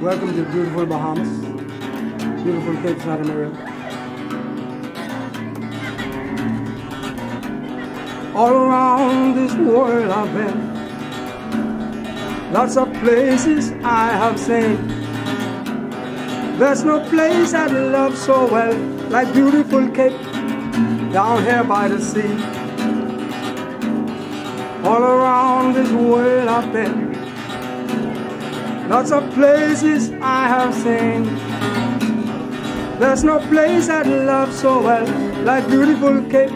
Welcome to beautiful Bahamas, beautiful Cape Santa Maria. All around this world I've been, lots of places I have seen. There's no place I love so well like beautiful Cape down here by the sea. All around this world I've been, lots of places I have seen. There's no place I love so well like beautiful Cape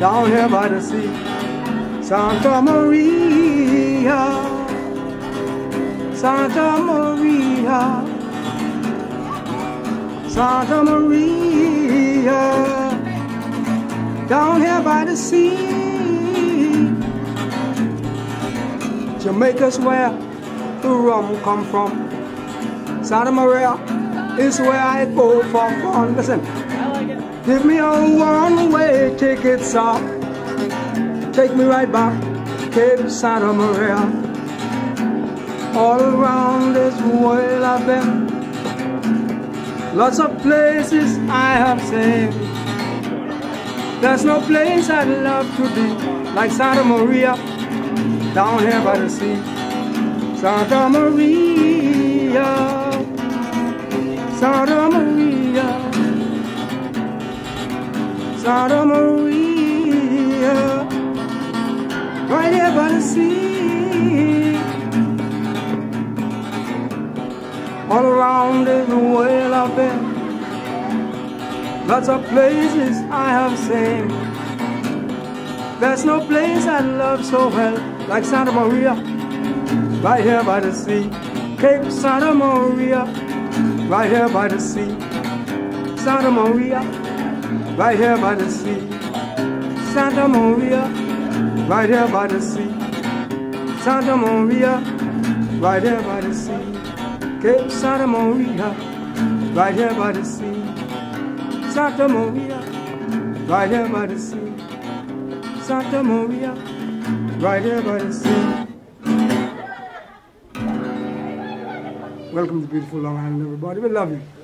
down here by the sea. Santa Maria, Santa Maria. Santa Maria, down here by the sea. Jamaica's where the rum come from. Santa Maria is where I go for fun. Listen, give me a one-way ticket, sir. Take me right back, Cape Santa Maria. All around this world I've been. Lots of places I have seen. There's no place I'd love to be like Santa Maria, down here by the sea. Santa Maria, Santa Maria, Santa Maria, right here by the sea. All around is the world I've been Lots of places I have seen There's no place I love so well Like Santa Maria Right here by the sea. Cape Santa Maria. Right here by the sea. Santa Maria. Right here by the sea. Santa Maria. Right here by the sea. Santa Maria. Right here by the sea. Cape Santa Maria, right here by the sea. Santa Maria, right here by the sea. Santa Maria, right here by the sea. Welcome to beautiful Long Island, everybody. We love you.